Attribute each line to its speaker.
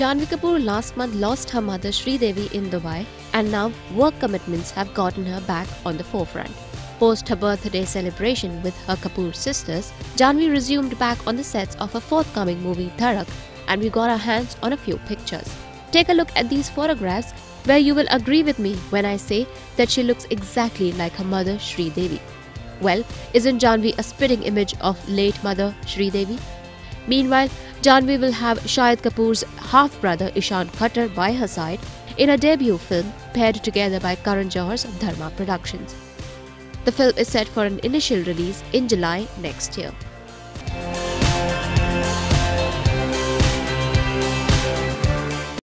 Speaker 1: Janhvi Kapoor last month lost her mother Sridevi in Dubai and now work commitments have gotten her back on the forefront. Post her birthday celebration with her Kapoor sisters, Janhvi resumed back on the sets of her forthcoming movie Dhadak and we got our hands on a few pictures. Take a look at these photographs where you will agree with me when I say that she looks exactly like her mother Sridevi. Well, isn't Janhvi a spitting image of late mother Sridevi? Meanwhile, Janhvi will have Shahid Kapoor's half brother Ishaan Khatter by her side in a debut film paired together by Karan Johar's Dharma Productions. The film is set for an initial release in July next year.